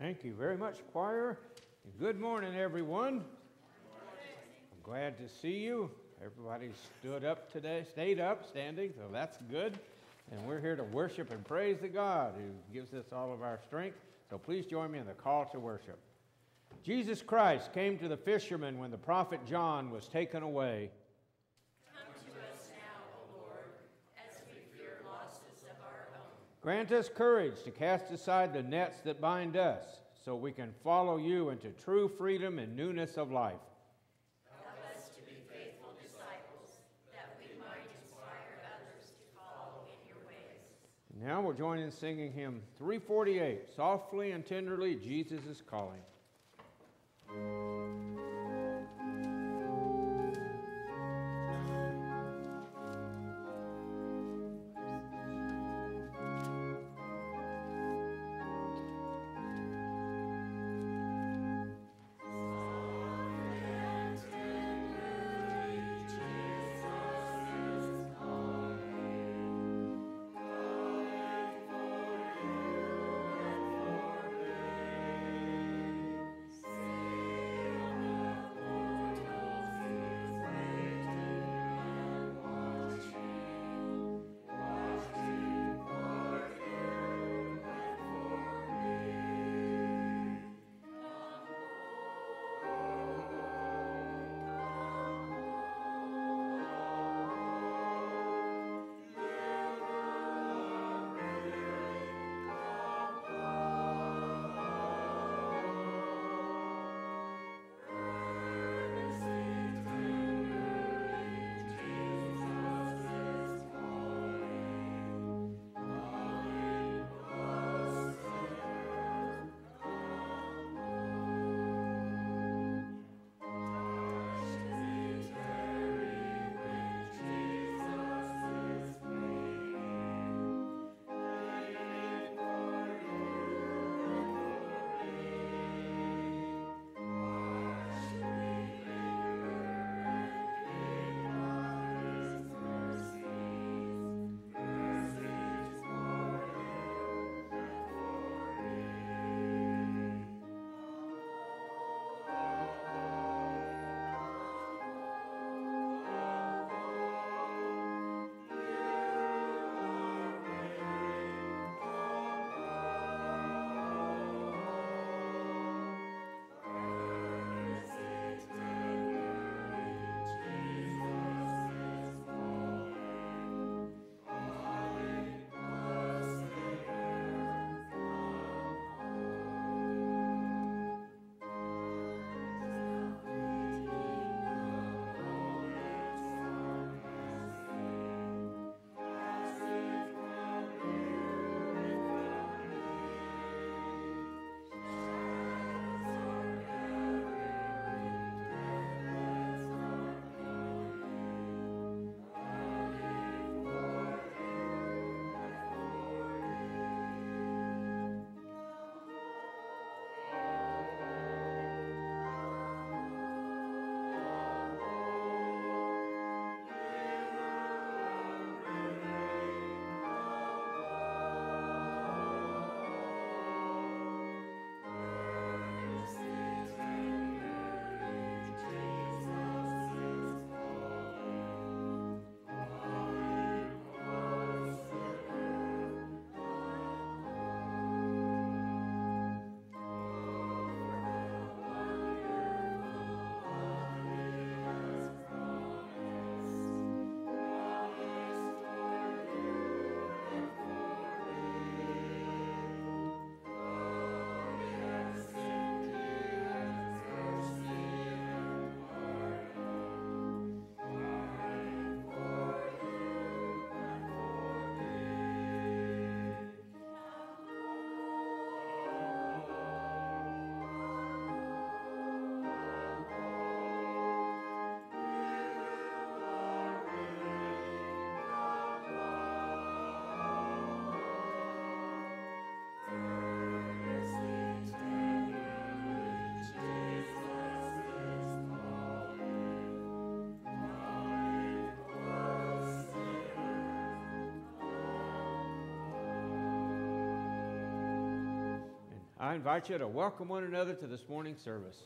Thank you very much, choir. And Good morning, everyone. I'm glad to see you. Everybody stood up today, stayed up, standing, so that's good. And we're here to worship and praise the God who gives us all of our strength. So please join me in the call to worship. Jesus Christ came to the fishermen when the prophet John was taken away. Come to us now, O Lord, as we fear losses of our own. Grant us courage to cast aside the nets that bind us, so we can follow you into true freedom and newness of life. Help us to be faithful disciples, that we might inspire others to follow in your ways. Now we'll join in singing hymn 348 Softly and tenderly, Jesus is calling. I invite you to welcome one another to this morning's service.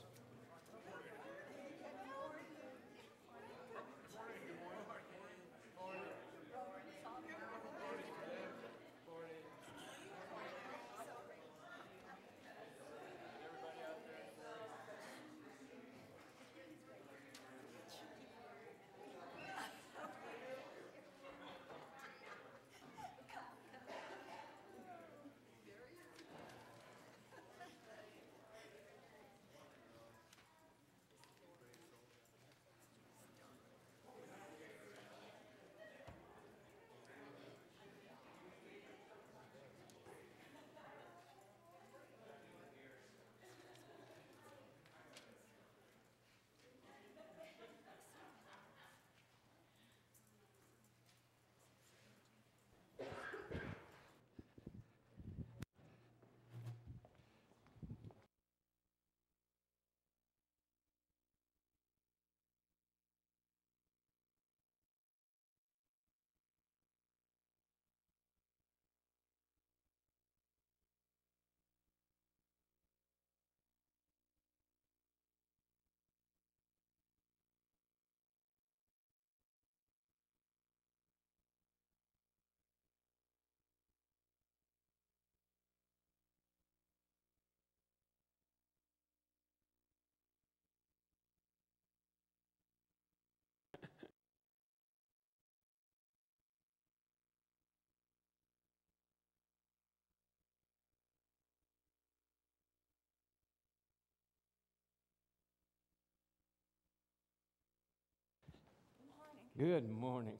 Good morning.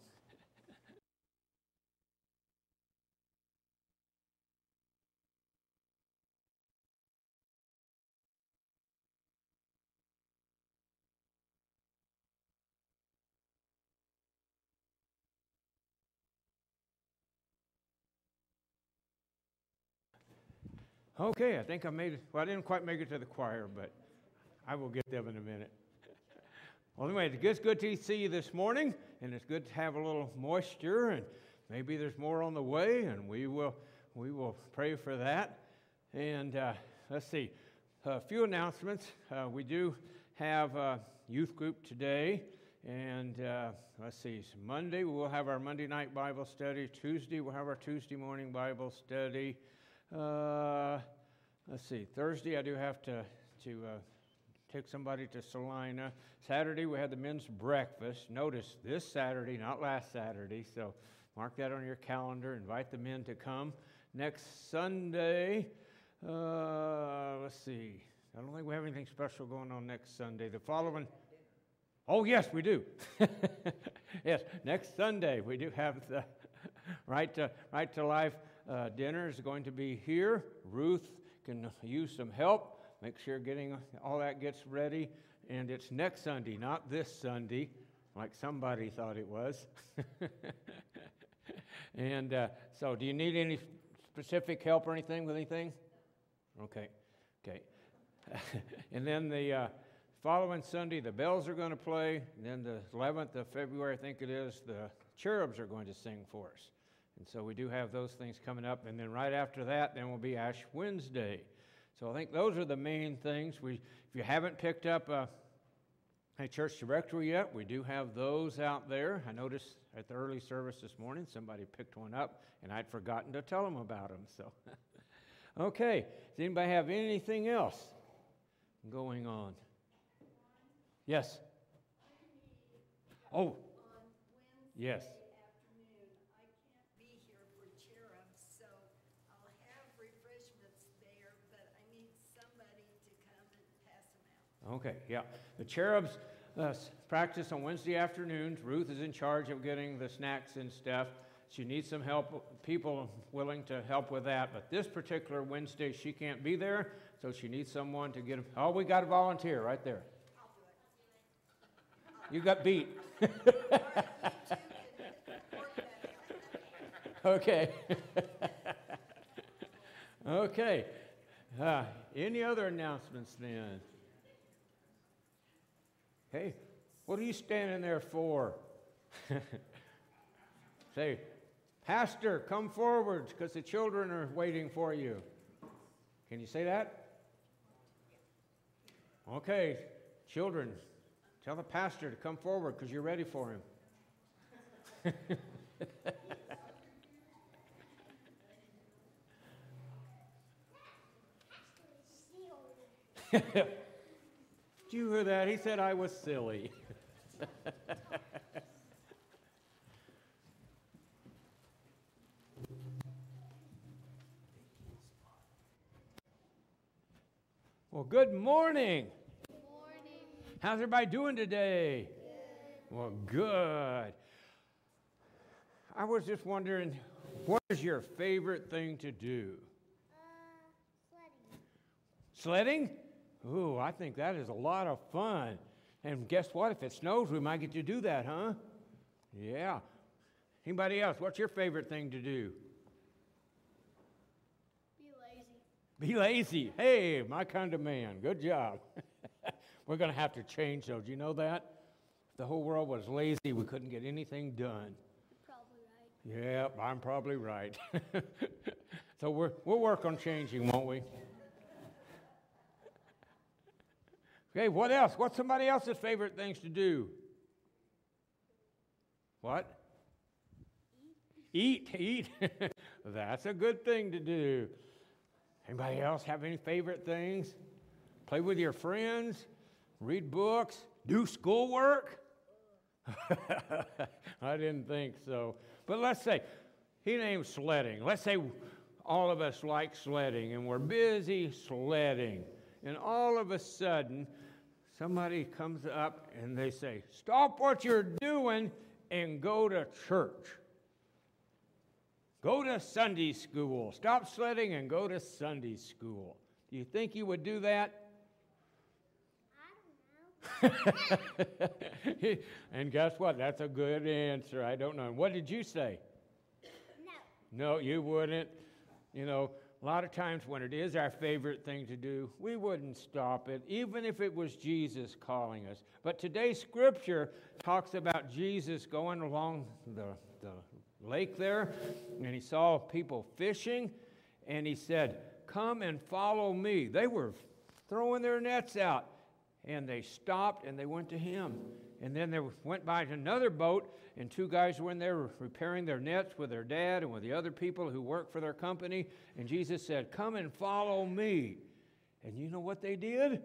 Okay, I think I made it. Well, I didn't quite make it to the choir, but I will get them in a minute. Well, anyway, it's good, to see you this morning, and it's good to have a little moisture, and maybe there's more on the way, and we will we will pray for that. And uh, let's see, a few announcements. Uh, we do have a youth group today, and uh, let's see, Monday we'll have our Monday night Bible study. Tuesday we'll have our Tuesday morning Bible study. Uh, let's see, Thursday I do have to to take somebody to Salina. Saturday, we had the men's breakfast. Notice this Saturday, not last Saturday. So mark that on your calendar. Invite the men to come. Next Sunday, uh, let's see. I don't think we have anything special going on next Sunday. The following. Oh, yes, we do. yes, next Sunday, we do have the Right to, right to Life uh, dinner is going to be here. Ruth can use some help. Make sure getting all that gets ready. And it's next Sunday, not this Sunday, like somebody thought it was. and uh, so, do you need any specific help or anything with anything? Okay, okay. and then the uh, following Sunday, the bells are going to play. And then the 11th of February, I think it is, the cherubs are going to sing for us. And so we do have those things coming up. And then right after that, then will be Ash Wednesday. So I think those are the main things. We, if you haven't picked up a, a church directory yet, we do have those out there. I noticed at the early service this morning somebody picked one up, and I'd forgotten to tell them about them. So, okay. Does anybody have anything else going on? Yes. Oh. Yes. Okay, yeah. The cherubs uh, practice on Wednesday afternoons. Ruth is in charge of getting the snacks and stuff. She needs some help, people willing to help with that. But this particular Wednesday, she can't be there, so she needs someone to get. Oh, we got a volunteer right there. You got beat. okay. okay. Uh, any other announcements then? Hey, what are you standing there for? Say, Pastor, come forward because the children are waiting for you. Can you say that? Okay, children, tell the pastor to come forward because you're ready for him. Did you hear that? He said I was silly. well, good morning. Good morning. How's everybody doing today? Well, good. I was just wondering, what is your favorite thing to do? Uh, Sledding? sledding. Ooh, I think that is a lot of fun. And guess what? If it snows, we might get to do that, huh? Yeah. Anybody else? What's your favorite thing to do? Be lazy. Be lazy. Hey, my kind of man. Good job. We're going to have to change, though. Do you know that? If the whole world was lazy, we couldn't get anything done. Probably right. Yep, I'm probably right. so we're, we'll work on changing, won't we? Okay, what else? What's somebody else's favorite things to do? What? Eat, eat. That's a good thing to do. Anybody else have any favorite things? Play with your friends, read books, do schoolwork? I didn't think so. But let's say he named sledding. Let's say all of us like sledding and we're busy sledding. And all of a sudden, somebody comes up and they say, Stop what you're doing and go to church. Go to Sunday school. Stop sledding and go to Sunday school. Do you think you would do that? I don't know. and guess what? That's a good answer. I don't know. What did you say? No. No, you wouldn't. You know, a lot of times when it is our favorite thing to do, we wouldn't stop it, even if it was Jesus calling us. But today's scripture talks about Jesus going along the, the lake there, and he saw people fishing, and he said, Come and follow me. They were throwing their nets out, and they stopped and they went to him. And then they went by another boat, and two guys were in there repairing their nets with their dad and with the other people who work for their company. And Jesus said, Come and follow me. And you know what they did?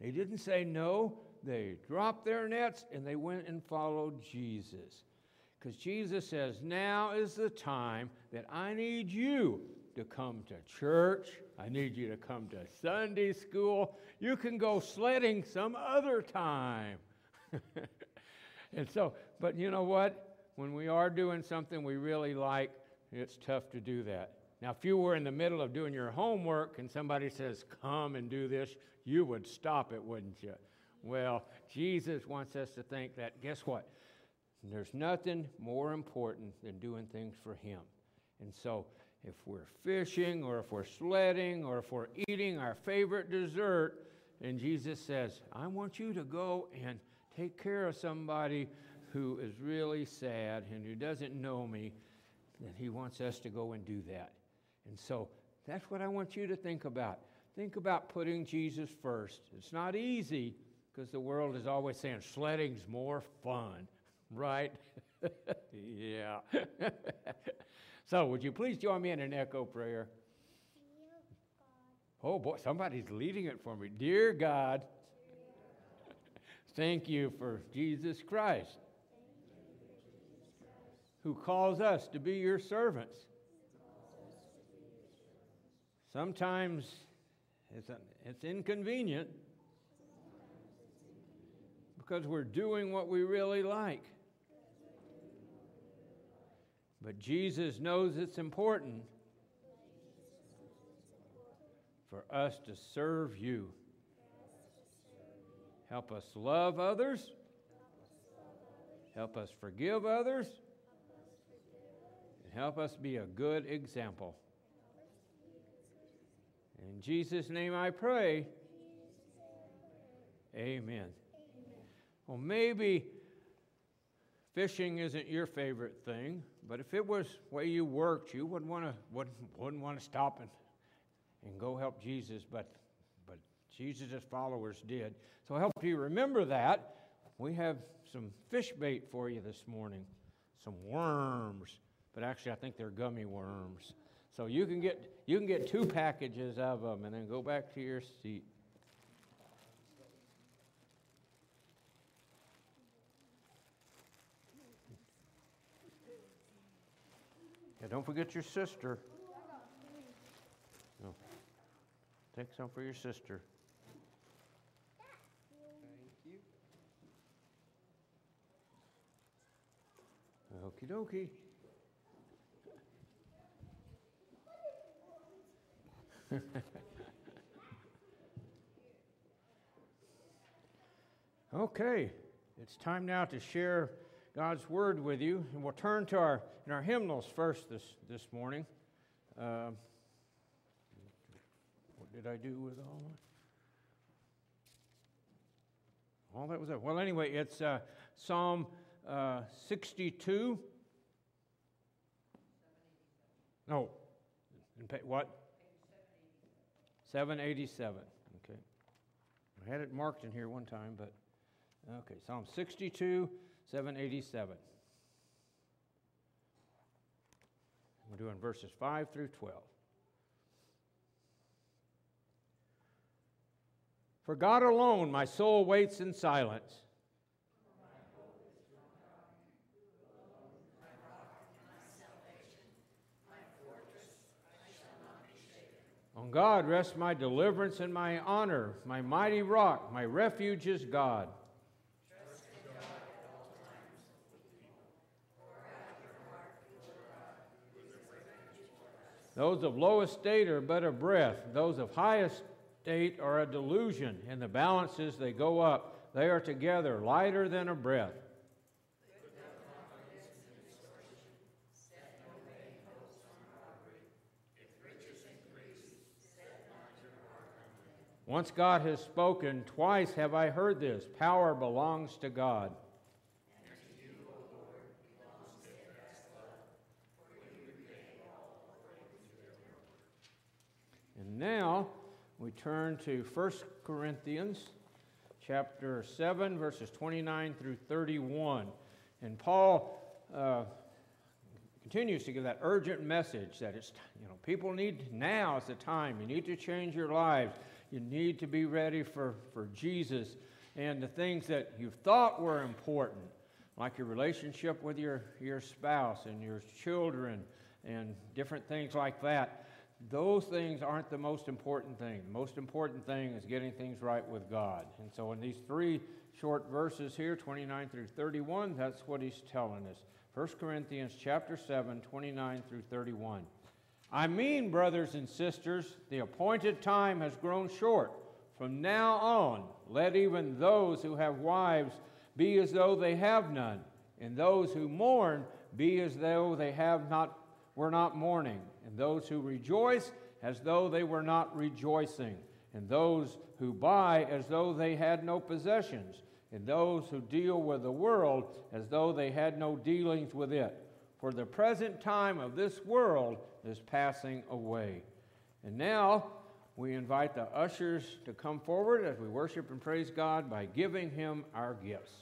They didn't say no. They dropped their nets and they went and followed Jesus. Because Jesus says, Now is the time that I need you to come to church. I need you to come to Sunday school. You can go sledding some other time. and so, but you know what? When we are doing something we really like, it's tough to do that. Now, if you were in the middle of doing your homework and somebody says, Come and do this, you would stop it, wouldn't you? Well, Jesus wants us to think that, guess what? There's nothing more important than doing things for Him. And so, if we're fishing or if we're sledding or if we're eating our favorite dessert, and Jesus says, I want you to go and take care of somebody who is really sad and who doesn't know me, then He wants us to go and do that. And so, that's what I want you to think about. Think about putting Jesus first. It's not easy because the world is always saying sledding's more fun, right? yeah. so, would you please join me in an echo prayer? Oh boy, somebody's leading it for me. Dear God, thank you for Jesus Christ, who calls us to be your servants. Sometimes it's, it's inconvenient because we're doing what we really like. But Jesus knows it's important for us to serve you. Help us love others. Help us forgive others. And help us be a good example. In Jesus' name I pray. Amen. Well, maybe fishing isn't your favorite thing, but if it was where you worked, you wouldn't want to wouldn't, wouldn't want to stop and and go help Jesus, but Jesus' followers did. So, I help you remember that. We have some fish bait for you this morning, some worms, but actually, I think they're gummy worms. So you can get you can get two packages of them, and then go back to your seat. Yeah, don't forget your sister. Take some for your sister. Dokie. okay, it's time now to share God's word with you, and we'll turn to our in our hymnals first this this morning. Uh, what did I do with all that? All that was it. Well, anyway, it's uh, Psalm uh, 62. No, what? 787. Okay. I had it marked in here one time, but okay. Psalm 62, 787. We're doing verses 5 through 12. For God alone my soul waits in silence. God rests my deliverance and my honor. My mighty rock, my refuge is God. Those of low estate are but a breath. Those of highest state are a delusion. In the balances they go up. They are together, lighter than a breath. Once God has spoken, twice have I heard this power belongs to God. And now we turn to 1 Corinthians chapter 7, verses 29 through 31. And Paul uh, continues to give that urgent message that it's, you know, people need, now is the time. You need to change your lives. You need to be ready for, for Jesus and the things that you thought were important, like your relationship with your, your spouse and your children and different things like that. Those things aren't the most important thing. The most important thing is getting things right with God. And so, in these three short verses here, 29 through 31, that's what he's telling us. 1 Corinthians chapter 7, 29 through 31. I mean, brothers and sisters, the appointed time has grown short. From now on, let even those who have wives be as though they have none, and those who mourn be as though they have not were not mourning, and those who rejoice as though they were not rejoicing, and those who buy as though they had no possessions, and those who deal with the world as though they had no dealings with it. For the present time of this world is passing away. And now we invite the ushers to come forward as we worship and praise God by giving Him our gifts.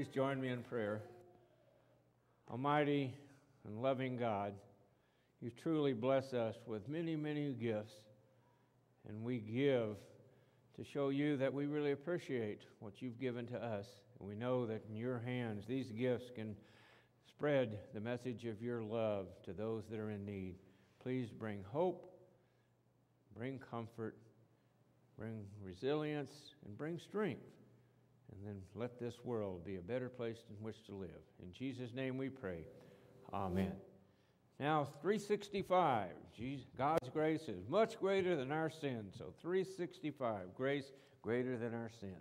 Please join me in prayer. Almighty and loving God, you truly bless us with many, many gifts, and we give to show you that we really appreciate what you've given to us. And we know that in your hands, these gifts can spread the message of your love to those that are in need. Please bring hope, bring comfort, bring resilience, and bring strength. And then let this world be a better place in which to live. In Jesus' name we pray. Amen. Now, 365. God's grace is much greater than our sin. So, 365. Grace greater than our sin.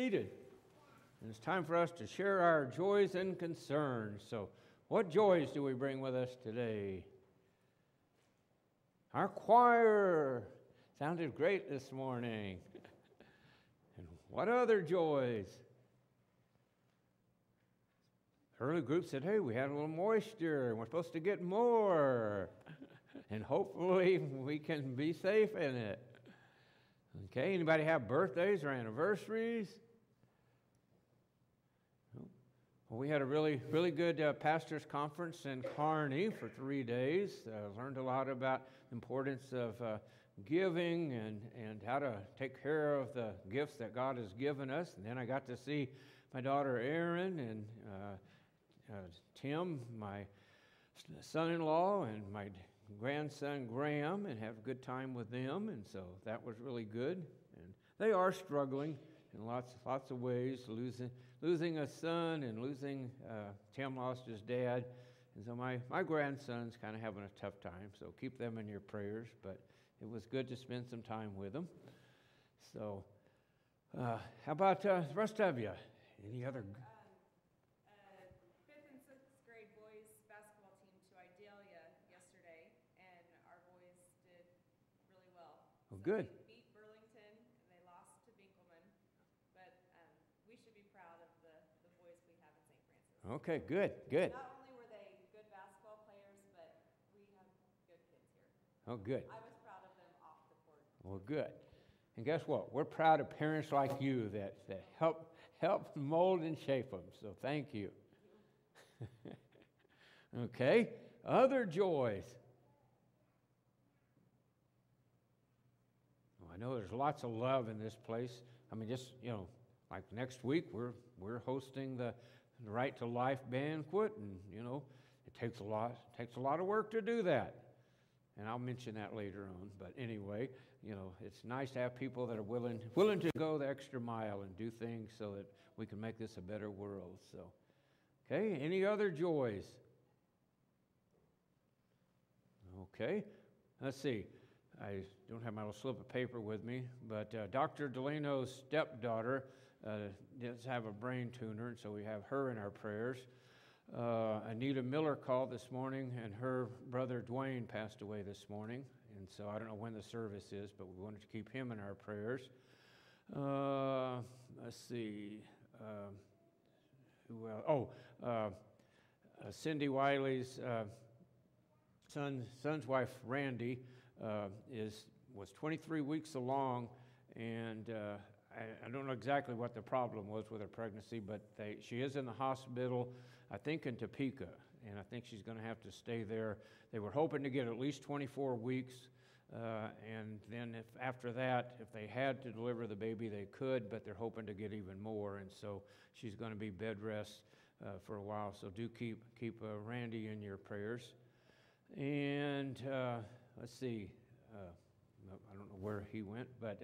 Seated. And it's time for us to share our joys and concerns. So, what joys do we bring with us today? Our choir sounded great this morning. and what other joys? Early group said, hey, we had a little moisture and we're supposed to get more. and hopefully we can be safe in it. Okay, anybody have birthdays or anniversaries? Well, we had a really, really good uh, pastors' conference in Kearney for three days. Uh, learned a lot about the importance of uh, giving and, and how to take care of the gifts that God has given us. And then I got to see my daughter Erin and uh, uh, Tim, my son-in-law, and my grandson Graham, and have a good time with them. And so that was really good. And they are struggling in lots, lots of ways, losing, losing a son and losing. Uh, Tim lost his dad, and so my my grandson's kind of having a tough time. So keep them in your prayers. But it was good to spend some time with them. So, uh, how about uh, the rest of you? Any other? Um, uh, fifth and sixth grade boys basketball team to Idalia yesterday, and our boys did really well. Oh, So good. They beat Burlington, and they lost to Benkelman, but um, we should be proud of the, the boys we have in St. Francis. Okay, good, good. Not only were they good basketball players, but we have good kids here. Oh, good. I was proud of them off the court. Well, good. And guess what? We're proud of parents like you that, that help, help mold and shape them. So thank you. okay. Other joys. Well, I know there's lots of love in this place. I mean, just, you know, like next week, we're, we're hosting the, the Right to Life banquet, and, you know, it takes a lot, takes a lot of work to do that. And I'll mention that later on. But anyway, you know, it's nice to have people that are willing, willing to go the extra mile and do things so that we can make this a better world. So, okay, any other joys? Okay, let's see. I don't have my little slip of paper with me, but uh, Dr. Delano's stepdaughter does have a brain tumor, and so we have her in our prayers. Uh, Anita Miller called this morning, and her brother Dwayne passed away this morning. And so I don't know when the service is, but we wanted to keep him in our prayers. Uh, let's see. Uh, else? Oh, uh, uh, Cindy Wiley's uh, son, son's wife, Randy, uh, is, was 23 weeks along, and uh, I, I don't know exactly what the problem was with her pregnancy, but they, she is in the hospital, I think in Topeka, and I think she's going to have to stay there. They were hoping to get at least 24 weeks, uh, and then if after that, if they had to deliver the baby, they could, but they're hoping to get even more, and so she's going to be bed rest uh, for a while. So do keep keep uh, Randy in your prayers. And uh, let's see, uh, I don't know where he went, but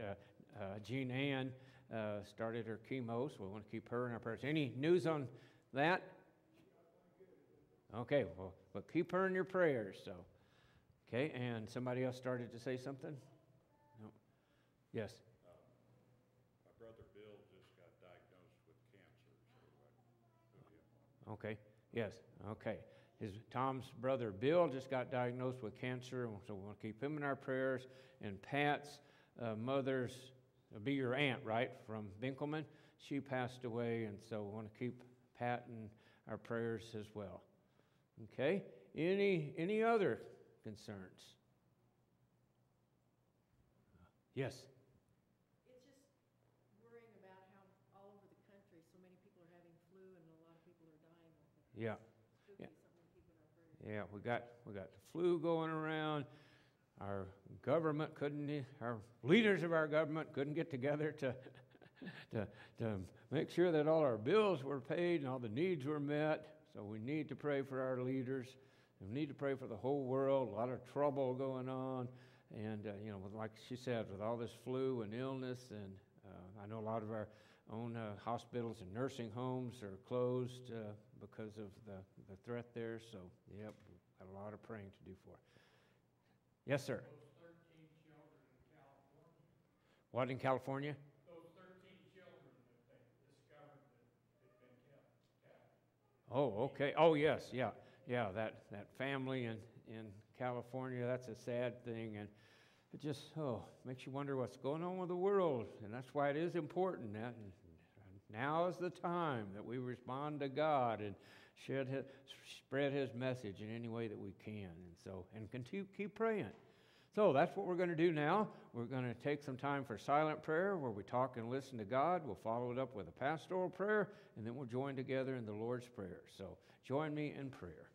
uh, uh, Jean Ann uh, started her chemo, so we want to keep her in our prayers. Any news on that? Okay, well, but keep her in your prayers. So, okay, and somebody else started to say something. No. Yes. My brother Bill just got diagnosed with cancer, so I put him on. Okay. Yes. Okay. His Tom's brother Bill just got diagnosed with cancer, so we want to keep him in our prayers. And Pat's uh, mother's, it'll be your aunt, right, from Benkelman. She passed away, and so we want to keep Pat in our prayers as well. Okay. Any any other concerns? Yes. It's just worrying about how all over the country, so many people are having flu and a lot of people are dying with it. Yeah. Yeah. it'd be something to keep in our prayers. Yeah, we got we got the flu going around. Our government couldn't, our leaders of our government couldn't get together to, to, to make sure that all our bills were paid and all the needs were met. So we need to pray for our leaders. We need to pray for the whole world. A lot of trouble going on, and uh, you know, like she said, with all this flu and illness, and uh, I know a lot of our own uh, hospitals and nursing homes are closed uh, because of the, the threat there. So, yep, a lot of praying to do for. Yes, sir. In What in California? Oh, okay. Oh, yes, yeah, yeah. That that family in in California. That's a sad thing, and it just oh makes you wonder what's going on with the world, and that's why it is important that now is the time that we respond to God and shed his, spread His message in any way that we can, and so and continue keep praying. So that's what we're going to do now. We're going to take some time for silent prayer where we talk and listen to God. We'll follow it up with a pastoral prayer, and then we'll join together in the Lord's Prayer. So join me in prayer.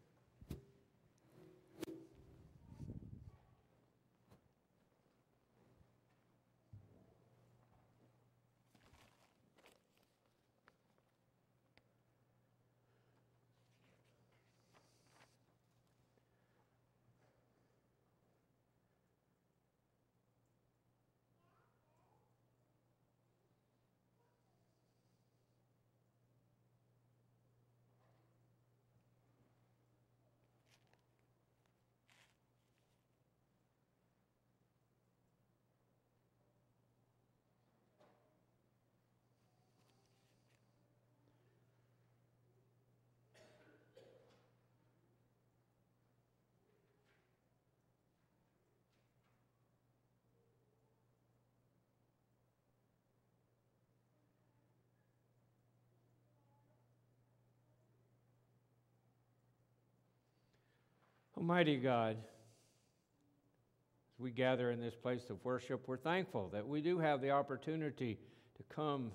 Almighty God, as we gather in this place of worship, we're thankful that we do have the opportunity to come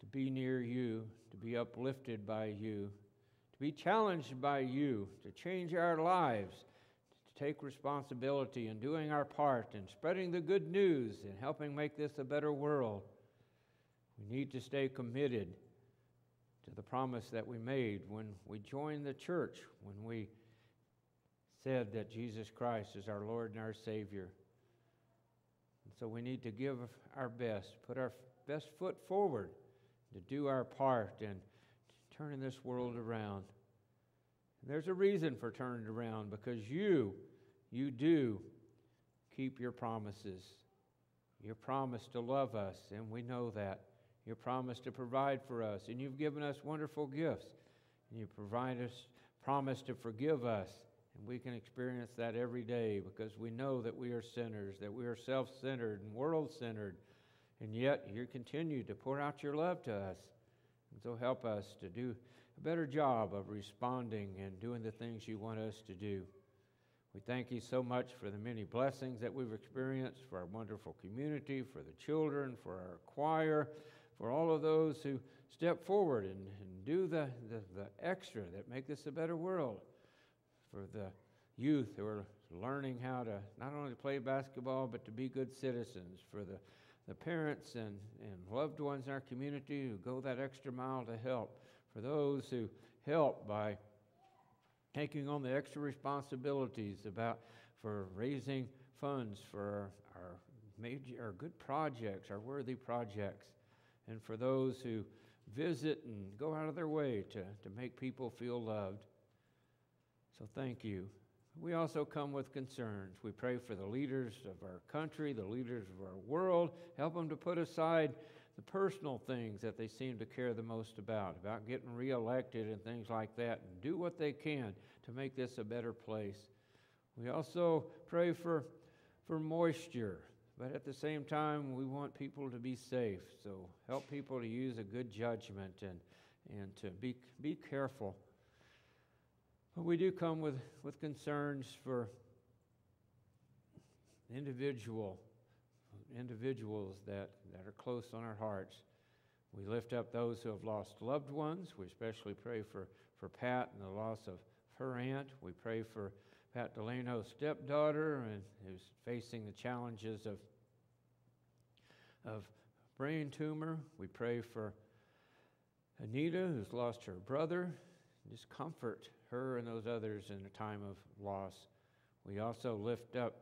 to be near you, to be uplifted by you, to be challenged by you, to change our lives, to take responsibility in doing our part in spreading the good news and helping make this a better world. We need to stay committed to the promise that we made when we joined the church, when we said that Jesus Christ is our Lord and our Savior. And so we need to give our best, put our best foot forward to do our part in turning this world around. And there's a reason for turning around because you, you do keep your promises. Your promise to love us, and we know that. Your promise to provide for us, and you've given us wonderful gifts. And you provide us promise to forgive us, and we can experience that every day because we know that we are sinners, that we are self-centered and world-centered, and yet you continue to pour out your love to us. And so help us to do a better job of responding and doing the things you want us to do. We thank you so much for the many blessings that we've experienced, for our wonderful community, for the children, for our choir, for all of those who step forward and, and do the, the, the extra that make this a better world, for the youth who are learning how to not only play basketball, but to be good citizens, for the, the parents and, and loved ones in our community who go that extra mile to help, for those who help by taking on the extra responsibilities about for raising funds for our, major our good projects, our worthy projects, and for those who visit and go out of their way to, to make people feel loved. So thank you. We also come with concerns. We pray for the leaders of our country, the leaders of our world. Help them to put aside the personal things that they seem to care the most about, about getting reelected and things like that, and do what they can to make this a better place. We also pray for, for moisture, but at the same time, we want people to be safe. So help people to use a good judgment and, and to be, be careful. But we do come with, with concerns for individual individuals that, that are close on our hearts. We lift up those who have lost loved ones. We especially pray for, for Pat and the loss of her aunt. We pray for Pat Delano's stepdaughter and who's facing the challenges of, of brain tumor. We pray for Anita, who's lost her brother. Just comfort her and those others in a time of loss. We also lift up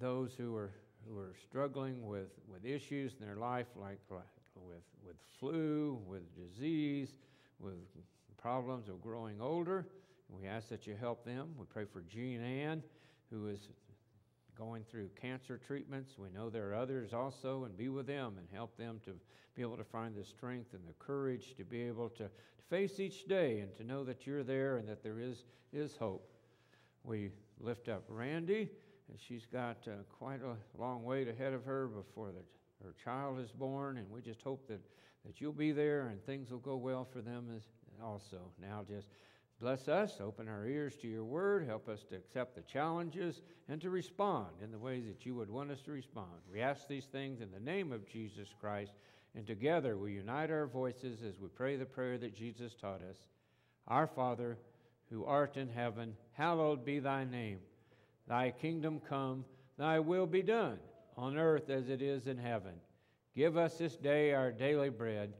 those who are who are struggling with, with issues in their life, like, with, with flu, with disease, with problems of growing older. We ask that you help them. We pray for Jean Ann, who is going through cancer treatments. We know there are others also, and be with them and help them to be able to find the strength and the courage to be able to, face each day and to know that you're there and that there is, is hope. We lift up Randy and she's got uh, quite a long wait ahead of her before the, her child is born, and we just hope that, that you'll be there and things will go well for them as also. Now, just bless us, open our ears to your word, help us to accept the challenges, and to respond in the ways that you would want us to respond. We ask these things in the name of Jesus Christ, and together we unite our voices as we pray the prayer that Jesus taught us Our Father, who art in heaven, hallowed be thy name. Thy kingdom come, thy will be done, on earth as it is in heaven. Give us this day our daily bread,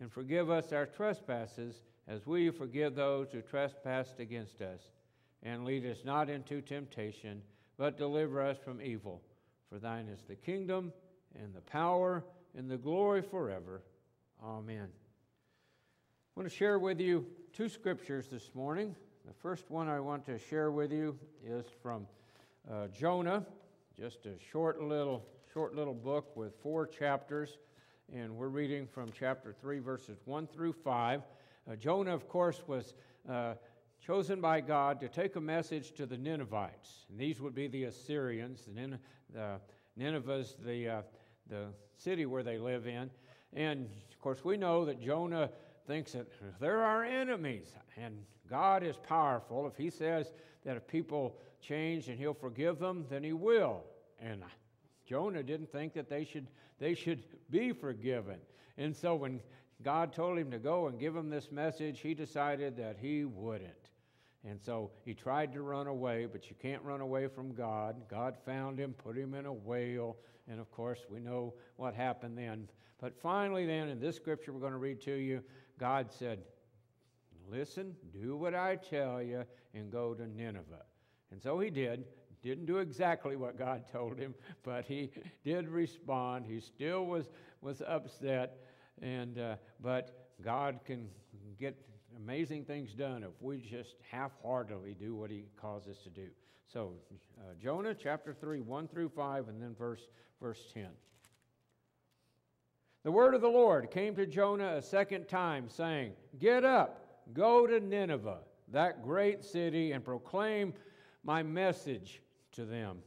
and forgive us our trespasses as we forgive those who trespass against us. And lead us not into temptation, but deliver us from evil. For thine is the kingdom, and the power, and the glory forever. Amen. I want to share with you two scriptures this morning. The first one I want to share with you is from uh, Jonah, just a short little, short little book with four chapters, and we're reading from chapter 3, verses 1 through 5. Uh, Jonah, of course, was uh, chosen by God to take a message to the Ninevites. And these would be the Assyrians. The, Nin- the Nineveh's the, uh, the city where they live in. And, of course, we know that Jonah thinks that they're our enemies. And God is powerful. If He says that if people change and He'll forgive them, then He will. And Jonah didn't think that they should, they should be forgiven. And so when God told him to go and give him this message, he decided that he wouldn't. And so he tried to run away, but you can't run away from God. God found him, put him in a whale, and of course, we know what happened then. But finally, then, in this scripture we're going to read to you, God said, Listen, do what I tell you, and go to Nineveh. And so he did. Didn't do exactly what God told him, but he did respond. He still was, was upset, and, uh, but God can get amazing things done if we just half heartedly do what he calls us to do. So, uh, Jonah chapter 3, 1 through 5, and then verse, verse 10. The word of the Lord came to Jonah a second time, saying, Get up, go to Nineveh, that great city, and proclaim my message to them.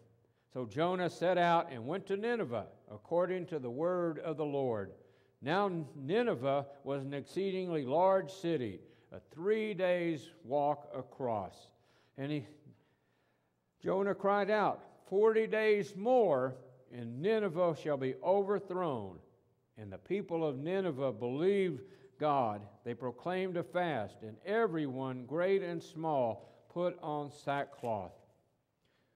So Jonah set out and went to Nineveh, according to the word of the Lord. Now, Nineveh was an exceedingly large city, a three days' walk across. And he, Jonah cried out, Forty days more, and Nineveh shall be overthrown. And the people of Nineveh believed God. They proclaimed a fast, and everyone, great and small, put on sackcloth.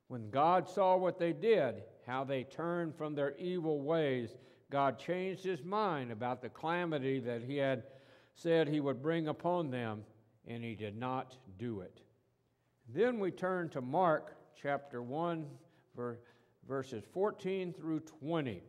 When God saw what they did, how they turned from their evil ways, God changed his mind about the calamity that he had said he would bring upon them, and he did not do it. Then we turn to Mark chapter 1, verses 14 through 20.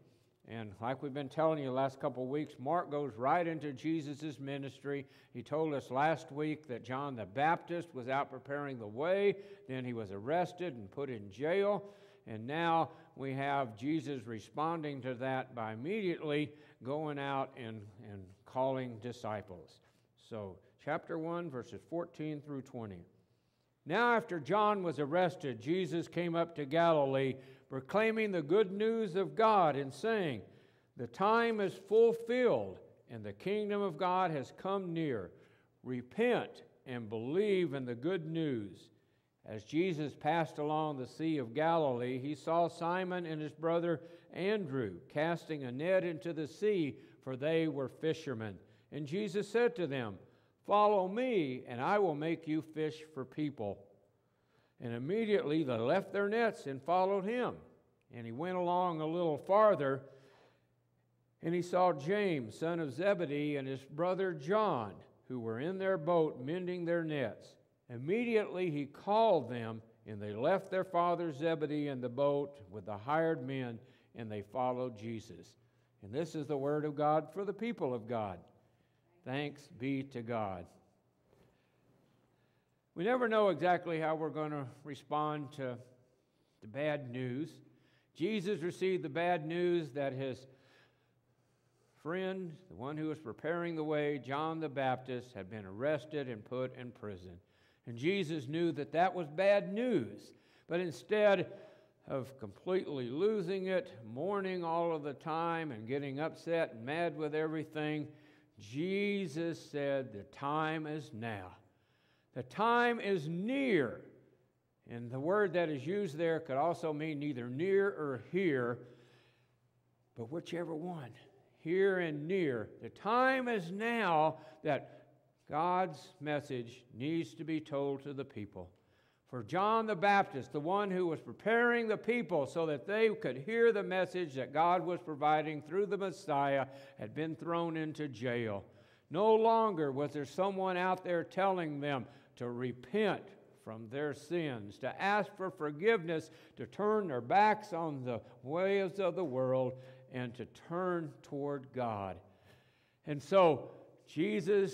And like we've been telling you the last couple of weeks, Mark goes right into Jesus' ministry. He told us last week that John the Baptist was out preparing the way, then he was arrested and put in jail. And now we have Jesus responding to that by immediately going out and, and calling disciples. So, chapter 1, verses 14 through 20. Now, after John was arrested, Jesus came up to Galilee proclaiming the good news of God and saying, The time is fulfilled and the kingdom of God has come near. Repent and believe in the good news. As Jesus passed along the Sea of Galilee, he saw Simon and his brother Andrew casting a net into the sea, for they were fishermen. And Jesus said to them, Follow me, and I will make you fish for people. And immediately they left their nets and followed him. And he went along a little farther, and he saw James, son of Zebedee, and his brother John, who were in their boat mending their nets. Immediately he called them, and they left their father Zebedee in the boat with the hired men, and they followed Jesus. And this is the word of God for the people of God. Thanks be to God. We never know exactly how we're going to respond to the bad news. Jesus received the bad news that his friend, the one who was preparing the way, John the Baptist, had been arrested and put in prison. And Jesus knew that that was bad news. But instead of completely losing it, mourning all of the time, and getting upset and mad with everything, Jesus said, The time is now. The time is near. And the word that is used there could also mean neither near or here, but whichever one, here and near. The time is now that God's message needs to be told to the people. For John the Baptist, the one who was preparing the people so that they could hear the message that God was providing through the Messiah, had been thrown into jail. No longer was there someone out there telling them, to repent from their sins, to ask for forgiveness, to turn their backs on the ways of the world, and to turn toward God. And so Jesus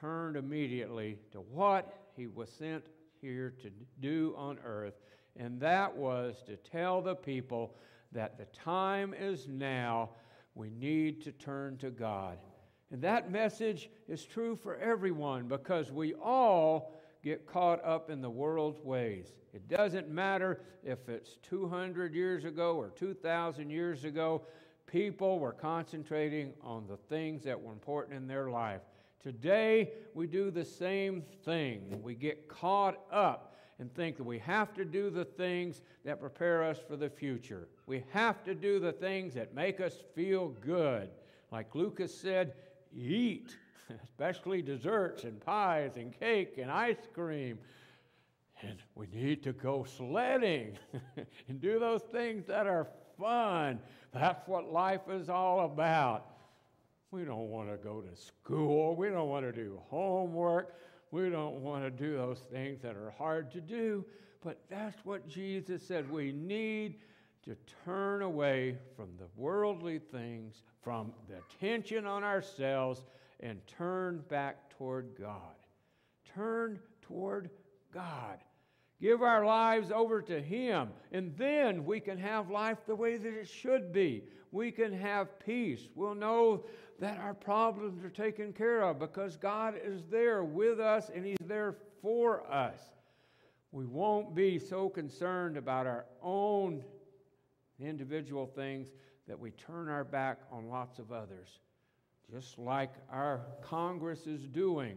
turned immediately to what he was sent here to do on earth, and that was to tell the people that the time is now. We need to turn to God. And that message is true for everyone because we all get caught up in the world's ways. It doesn't matter if it's 200 years ago or 2,000 years ago, people were concentrating on the things that were important in their life. Today, we do the same thing. We get caught up and think that we have to do the things that prepare us for the future. We have to do the things that make us feel good. Like Lucas said, eat, especially desserts and pies and cake and ice cream. And we need to go sledding and do those things that are fun. That's what life is all about. We don't want to go to school. We don't want to do homework. We don't want to do those things that are hard to do. But that's what Jesus said. We need to turn away from the worldly things, from the attention on ourselves, and turn back toward God. Turn toward God. Give our lives over to Him, and then we can have life the way that it should be. We can have peace. We'll know that our problems are taken care of because God is there with us and He's there for us. We won't be so concerned about our own individual things that we turn our back on lots of others, just like our Congress is doing.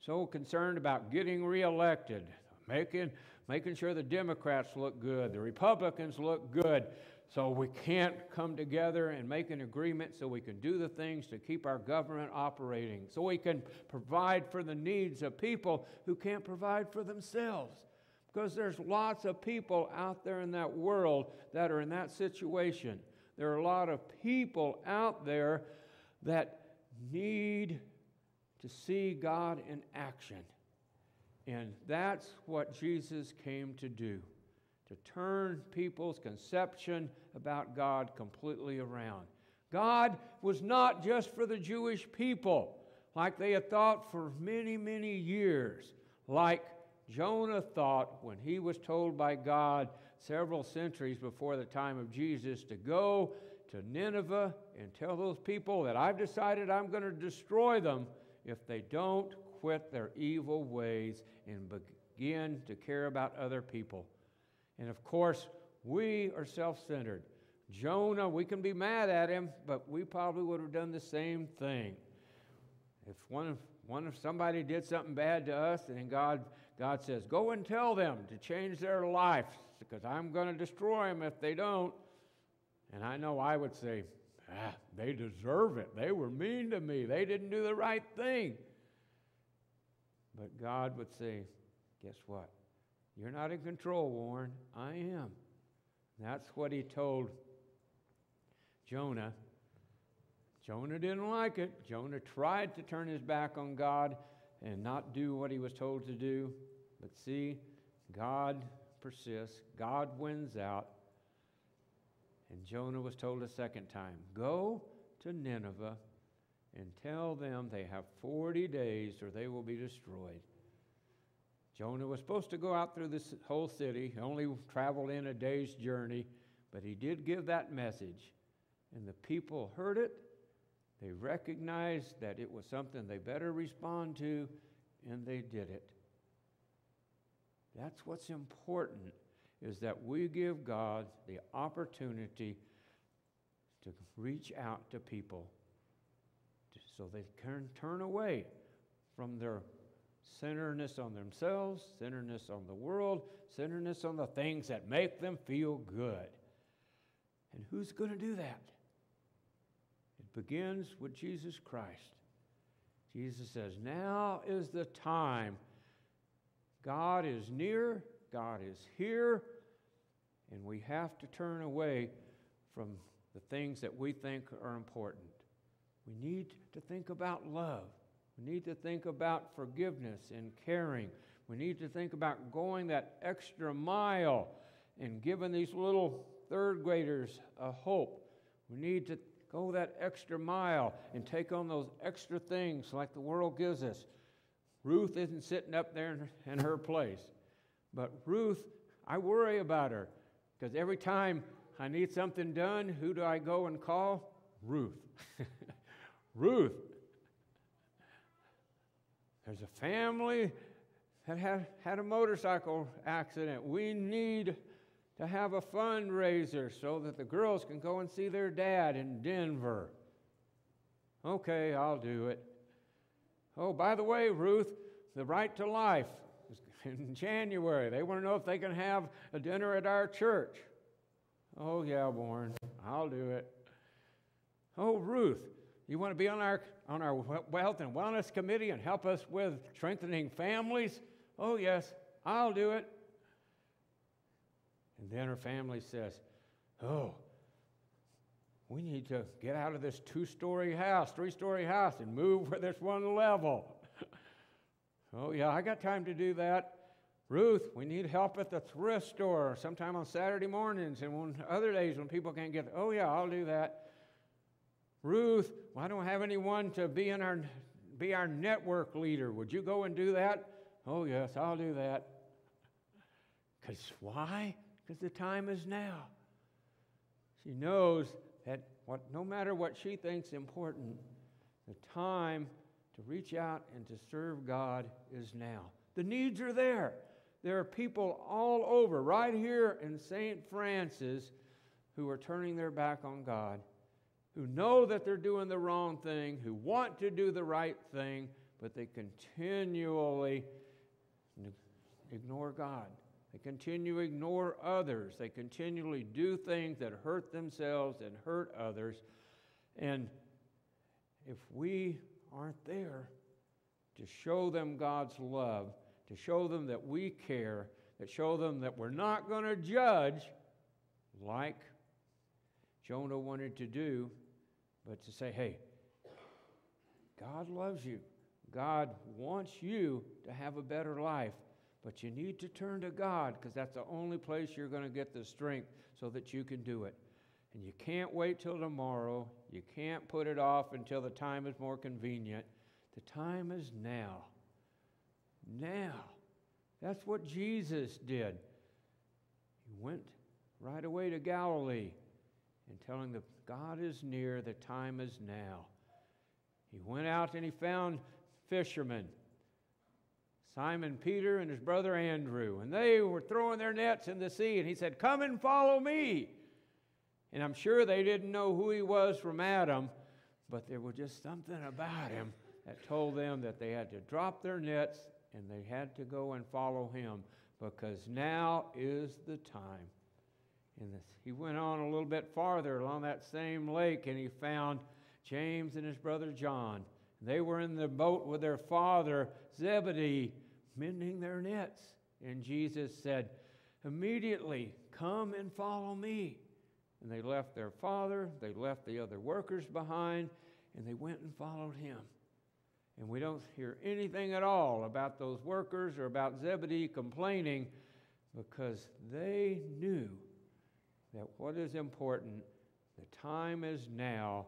So concerned about getting reelected, making making sure the Democrats look good, the Republicans look good. So we can't come together and make an agreement so we can do the things to keep our government operating, so we can provide for the needs of people who can't provide for themselves. Because there's lots of people out there in that world that are in that situation. There are a lot of people out there that need to see God in action. And that's what Jesus came to do to turn people's conception about God completely around. God was not just for the Jewish people, like they had thought for many, many years, like Jonah thought when he was told by God several centuries before the time of Jesus to go to Nineveh and tell those people that I've decided I'm going to destroy them if they don't quit their evil ways and begin to care about other people. And of course, we are self centered. Jonah, we can be mad at him, but we probably would have done the same thing. If one of, one of somebody did something bad to us, and God, God says, Go and tell them to change their life because I'm going to destroy them if they don't. And I know I would say, ah, They deserve it. They were mean to me, they didn't do the right thing. But God would say, Guess what? You're not in control, Warren. I am. That's what he told Jonah. Jonah didn't like it. Jonah tried to turn his back on God and not do what he was told to do. But see, God persists, God wins out. And Jonah was told a second time Go to Nineveh and tell them they have 40 days or they will be destroyed. Jonah was supposed to go out through this whole city, only traveled in a day's journey, but he did give that message. And the people heard it. They recognized that it was something they better respond to, and they did it. That's what's important is that we give God the opportunity to reach out to people so they can turn away from their centeredness on themselves, centeredness on the world, centeredness on the things that make them feel good. And who's going to do that? It begins with Jesus Christ. Jesus says, Now is the time. God is near, God is here, and we have to turn away from the things that we think are important. We need to think about love. We need to think about forgiveness and caring. We need to think about going that extra mile and giving these little third graders a hope. We need to go that extra mile and take on those extra things like the world gives us. Ruth isn't sitting up there in her place. But Ruth, I worry about her because every time I need something done, who do I go and call? Ruth. Ruth. There's a family that had, had a motorcycle accident. We need to have a fundraiser so that the girls can go and see their dad in Denver. Okay, I'll do it. Oh, by the way, Ruth, the right to life is in January. They want to know if they can have a dinner at our church. Oh, yeah, Warren, I'll do it. Oh, Ruth, you want to be on our, on our Wealth and Wellness Committee and help us with strengthening families? Oh, yes, I'll do it. And then her family says, Oh, we need to get out of this two story house, three story house, and move where there's one level. oh, yeah, I got time to do that. Ruth, we need help at the thrift store sometime on Saturday mornings and on other days when people can't get. Oh, yeah, I'll do that. Ruth, well, I don't have anyone to be in our be our network leader. Would you go and do that? Oh, yes, I'll do that. Because why? Because the time is now. She knows that what, no matter what she thinks important, the time to reach out and to serve God is now. The needs are there. There are people all over, right here in St. Francis, who are turning their back on God, who know that they're doing the wrong thing, who want to do the right thing, but they continually ignore God. They continue to ignore others. They continually do things that hurt themselves and hurt others. And if we aren't there to show them God's love, to show them that we care, to show them that we're not going to judge like Jonah wanted to do, but to say, hey, God loves you. God wants you to have a better life. But you need to turn to God because that's the only place you're going to get the strength so that you can do it. And you can't wait till tomorrow. You can't put it off until the time is more convenient. The time is now. Now. That's what Jesus did. He went right away to Galilee and telling them, God is near, the time is now. He went out and he found fishermen Simon Peter and his brother Andrew, and they were throwing their nets in the sea, and he said, Come and follow me. And I'm sure they didn't know who he was from Adam, but there was just something about him that told them that they had to drop their nets and they had to go and follow him because now is the time. And this, he went on a little bit farther along that same lake and he found James and his brother John. They were in the boat with their father Zebedee mending their nets. And Jesus said, Immediately, come and follow me. And they left their father, they left the other workers behind, and they went and followed him. And we don't hear anything at all about those workers or about Zebedee complaining because they knew that what is important, the time is now,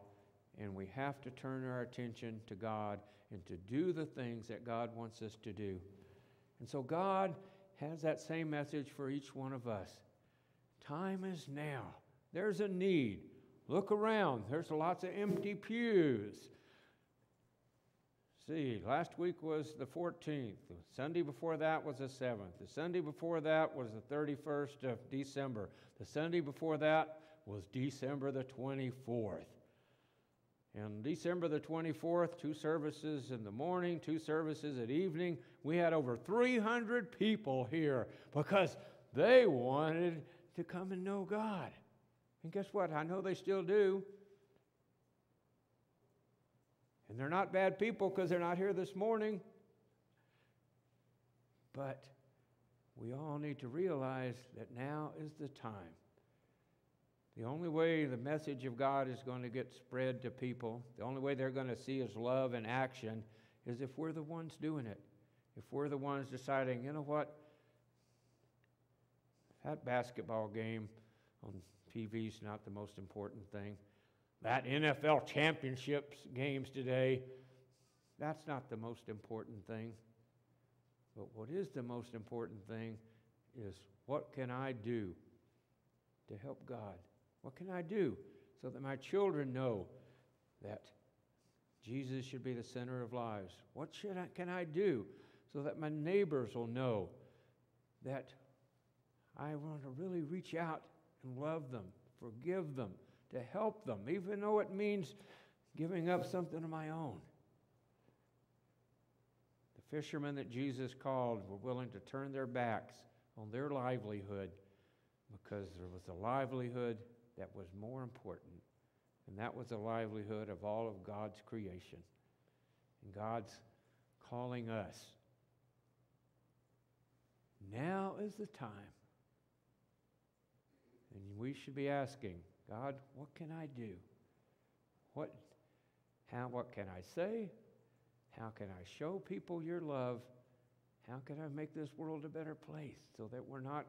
and we have to turn our attention to God and to do the things that God wants us to do. And so God has that same message for each one of us. Time is now. There's a need. Look around. There's lots of empty pews. See, last week was the 14th. The Sunday before that was the 7th. The Sunday before that was the 31st of December. The Sunday before that was December the 24th. And December the 24th, two services in the morning, two services at evening. We had over 300 people here because they wanted to come and know God. And guess what? I know they still do. And they're not bad people because they're not here this morning. But we all need to realize that now is the time. The only way the message of God is going to get spread to people, the only way they're going to see His love in action, is if we're the ones doing it. If we're the ones deciding, you know what, that basketball game on TV is not the most important thing. That NFL championships games today, that's not the most important thing. But what is the most important thing is what can I do to help God? What can I do so that my children know that Jesus should be the center of lives? What should I, can I do so that my neighbors will know that I want to really reach out and love them, forgive them, to help them, even though it means giving up something of my own? The fishermen that Jesus called were willing to turn their backs on their livelihood because there was a livelihood that was more important, and that was the livelihood of all of God's creation. And God's calling us. Now is the time. And we should be asking, God, what can I do? What, how, what can I say? How can I show people your love? How can I make this world a better place so that we're not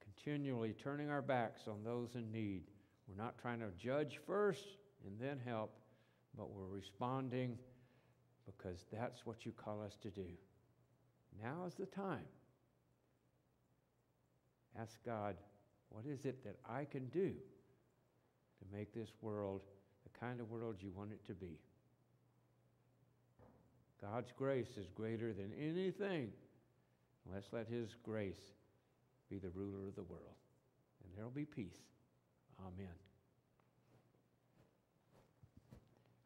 continually turning our backs on those in need? We're not trying to judge first and then help, but we're responding because that's what you call us to do. Now is the time. Ask God, what is it that I can do to make this world the kind of world you want it to be? God's grace is greater than anything. Let's let His grace be the ruler of the world, and there will be peace. Amen.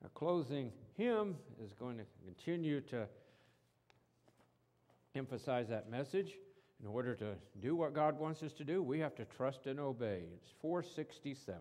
Our closing hymn is going to continue to emphasize that message. In order to do what God wants us to do, we have to trust and obey. It's 467.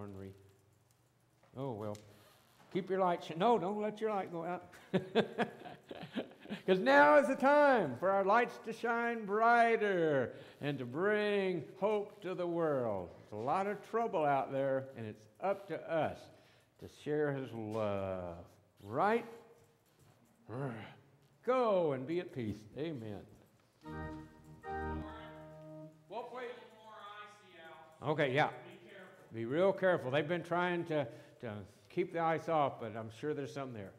ornery. Oh, well, keep your light sh- No, don't let your light go out. Because now is the time for our lights to shine brighter and to bring hope to the world. There's a lot of trouble out there, and it's up to us to share His love. Right? Go and be at peace. Amen. Okay, yeah. Be real careful. They've been trying to, to keep the ice off, but I'm sure there's something there.